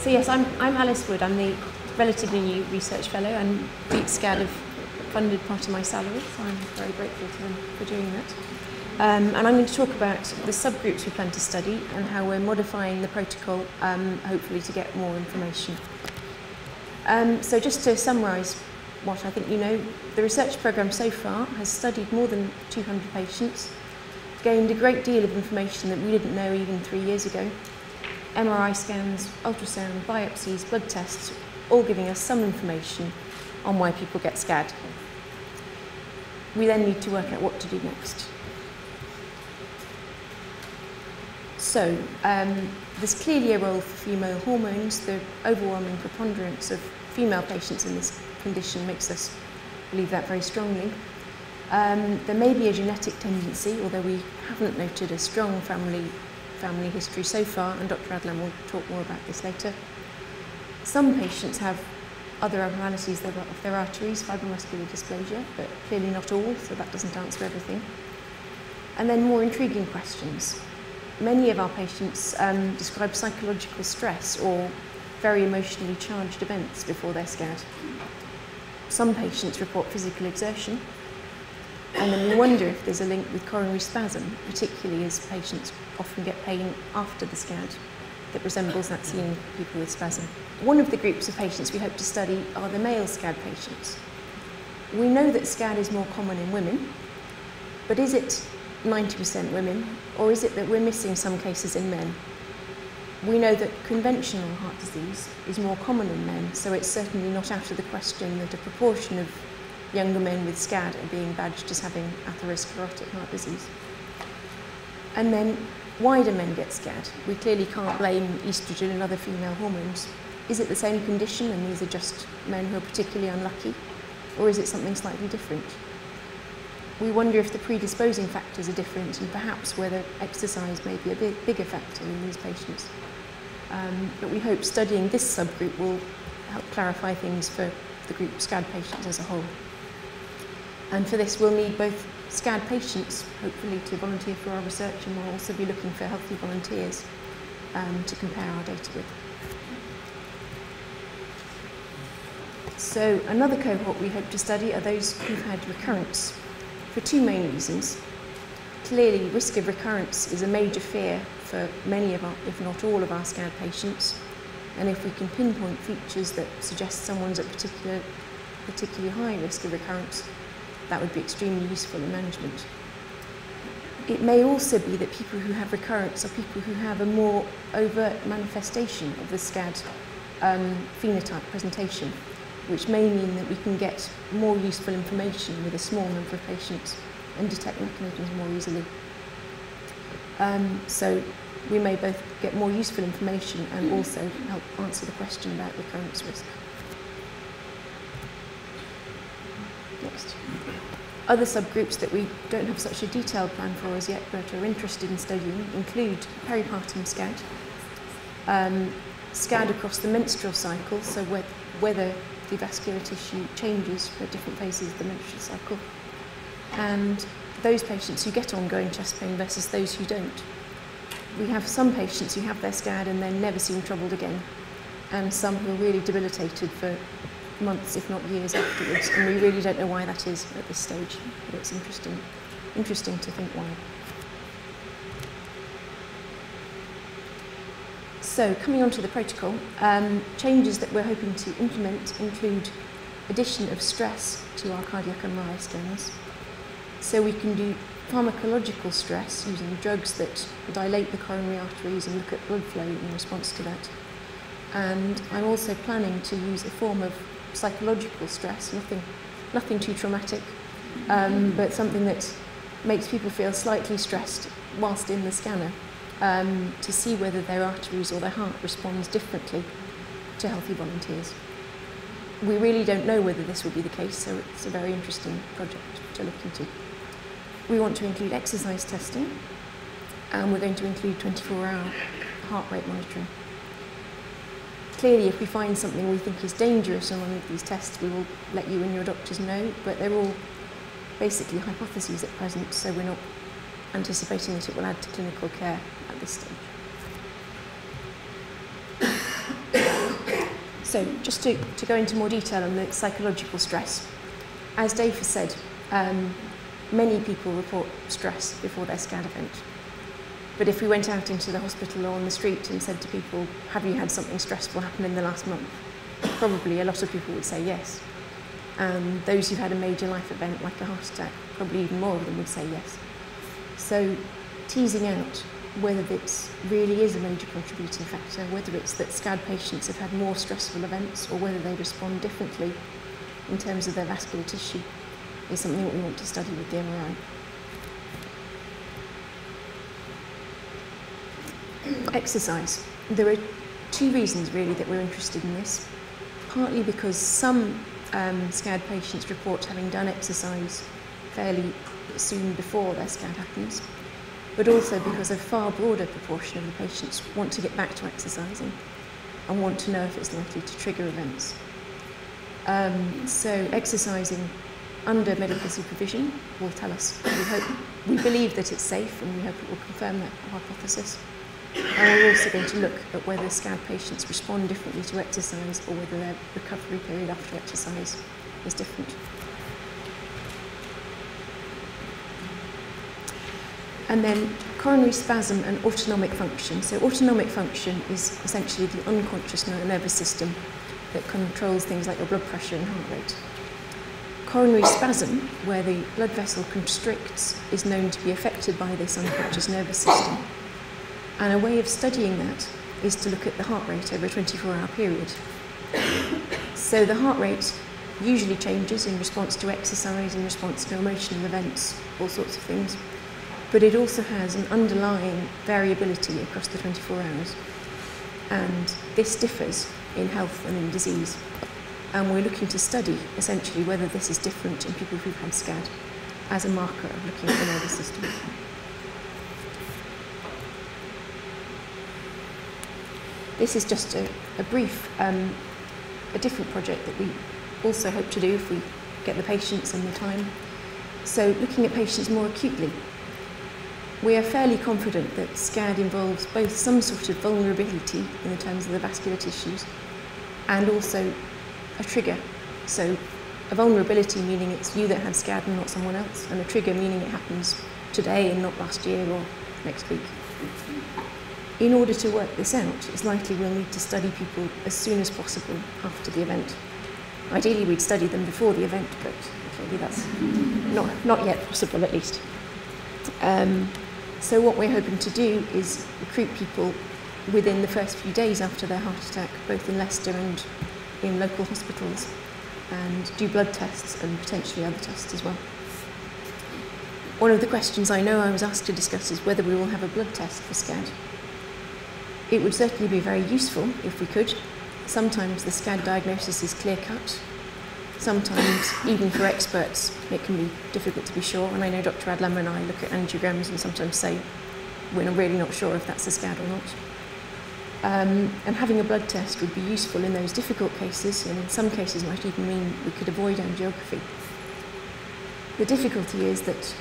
So yes, I'm, I'm Alice Wood. I'm the relatively new research fellow and Beat SCAD have funded part of my salary, so I'm very grateful to them for doing that. Um, and I'm going to talk about the subgroups we plan to study and how we're modifying the protocol, um, hopefully to get more information. Um, so just to summarise what I think you know, the research programme so far has studied more than 200 patients, gained a great deal of information that we didn't know even three years ago. MRI scans, ultrasound, biopsies, blood tests, all giving us some information on why people get SCAD. We then need to work out what to do next. So, um, there's clearly a role for female hormones. The overwhelming preponderance of female patients in this condition makes us believe that very strongly. Um, there may be a genetic tendency, although we haven't noted a strong family, family history so far, and Dr. Adlam will talk more about this later. Some patients have other abnormalities of their arteries, fibromuscular dysplasia, but clearly not all, so that doesn't answer everything. And then more intriguing questions. Many of our patients um, describe psychological stress or very emotionally charged events before their SCAD. Some patients report physical exertion, and then we wonder if there's a link with coronary spasm, particularly as patients often get pain after the SCAD that resembles that seen in people with spasm. One of the groups of patients we hope to study are the male SCAD patients. We know that SCAD is more common in women, but is it 90% women, or is it that we're missing some cases in men? We know that conventional heart disease is more common in men, so it's certainly not out of the question that a proportion of younger men with SCAD are being badged as having atherosclerotic heart disease. And then why do men get SCAD? We clearly can't blame estrogen and other female hormones. Is it the same condition and these are just men who are particularly unlucky? Or is it something slightly different? We wonder if the predisposing factors are different and perhaps whether exercise may be a big, bigger factor in these patients. Um, but we hope studying this subgroup will help clarify things for the group SCAD patients as a whole. And for this we'll need both SCAD patients, hopefully to volunteer for our research, and we'll also be looking for healthy volunteers um, to compare our data with. So another cohort we hope to study are those who've had recurrence for two main reasons. Clearly, risk of recurrence is a major fear for many of our, if not all of our SCAD patients. And if we can pinpoint features that suggest someone's at particular, particularly high risk of recurrence, that would be extremely useful in management. It may also be that people who have recurrence are people who have a more overt manifestation of the SCAD um, phenotype presentation, which may mean that we can get more useful information with a small number of patients and detect mechanisms more easily. Um, so we may both get more useful information and also help answer the question about recurrence risk. Next. Other subgroups that we don't have such a detailed plan for as yet but are interested in studying include peripartum SCAD, um, SCAD across the menstrual cycle, so whe whether the vascular tissue changes for different phases of the menstrual cycle, and those patients who get ongoing chest pain versus those who don't. We have some patients who have their SCAD and then never seem troubled again, and some who are really debilitated for months, if not years afterwards, and we really don't know why that is at this stage, but it's interesting, interesting to think why. So, coming on to the protocol, um, changes that we're hoping to implement include addition of stress to our cardiac MRI scans. So we can do pharmacological stress using drugs that dilate the coronary arteries and look at blood flow in response to that. And I'm also planning to use a form of psychological stress, nothing, nothing too traumatic, um, but something that makes people feel slightly stressed whilst in the scanner um, to see whether their arteries or their heart responds differently to healthy volunteers. We really don't know whether this will be the case, so it's a very interesting project to look into. We want to include exercise testing, and we're going to include 24-hour heart rate monitoring. Clearly, if we find something we think is dangerous on one of these tests, we will let you and your doctors know, but they're all basically hypotheses at present, so we're not anticipating that it will add to clinical care at this stage. So just to, to go into more detail on the psychological stress, as Dave has said, um, many people report stress before their SCAD event. But if we went out into the hospital or on the street and said to people, have you had something stressful happen in the last month? Probably a lot of people would say yes. And those who've had a major life event like a heart attack, probably even more of them would say yes. So teasing out whether this really is a major contributing factor, whether it's that SCAD patients have had more stressful events or whether they respond differently in terms of their vascular tissue is something that we want to study with the MRI. Exercise. There are two reasons really that we're interested in this. Partly because some um, SCAD patients report having done exercise fairly soon before their SCAD happens, but also because a far broader proportion of the patients want to get back to exercising and want to know if it's likely to trigger events. Um, so exercising under medical supervision will tell us. We hope, we believe that it's safe and we hope it will confirm that hypothesis. And we're also going to look at whether SCAD patients respond differently to exercise or whether their recovery period after exercise is different. And then coronary spasm and autonomic function. So autonomic function is essentially the unconscious nervous system that controls things like your blood pressure and heart rate. Coronary spasm, where the blood vessel constricts, is known to be affected by this unconscious nervous system. And a way of studying that is to look at the heart rate over a 24 hour period. So the heart rate usually changes in response to exercise, in response to emotional events, all sorts of things. But it also has an underlying variability across the 24 hours. And this differs in health and in disease. And we're looking to study essentially whether this is different in people who've had SCAD as a marker of looking at the nervous system. This is just a, a brief, um, a different project that we also hope to do if we get the patients and the time. So looking at patients more acutely. We are fairly confident that SCAD involves both some sort of vulnerability in the terms of the vascular tissues and also a trigger. So a vulnerability meaning it's you that have SCAD and not someone else, and a trigger meaning it happens today and not last year or next week. In order to work this out, it's likely we'll need to study people as soon as possible after the event. Ideally, we'd study them before the event, but clearly that's not, not yet possible at least. Um, so what we're hoping to do is recruit people within the first few days after their heart attack, both in Leicester and in local hospitals, and do blood tests and potentially other tests as well. One of the questions I know I was asked to discuss is whether we will have a blood test for SCAD. It would certainly be very useful if we could. Sometimes the SCAD diagnosis is clear cut. Sometimes, even for experts, it can be difficult to be sure. And I know Dr. Adlam and I look at angiograms and sometimes say, we're really not sure if that's a SCAD or not. Um, and having a blood test would be useful in those difficult cases, and in some cases might even mean we could avoid angiography. The difficulty is that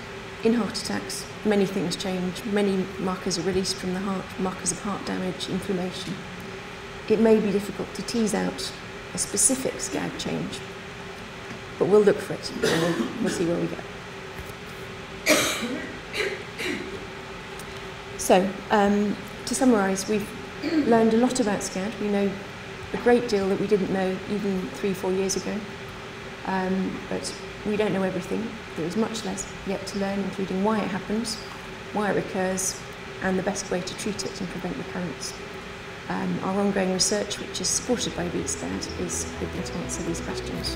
in heart attacks, many things change. Many markers are released from the heart, markers of heart damage, inflammation. It may be difficult to tease out a specific SCAD change, but we'll look for it and we'll, we'll see where we go. So, um, to summarise, we've learned a lot about SCAD. We know a great deal that we didn't know even three, four years ago. Um, but we don't know everything. There is much less yet to learn, including why it happens, why it recurs, and the best way to treat it and prevent recurrence. Um, our ongoing research, which is supported by BeatSCAD, is looking to answer these questions.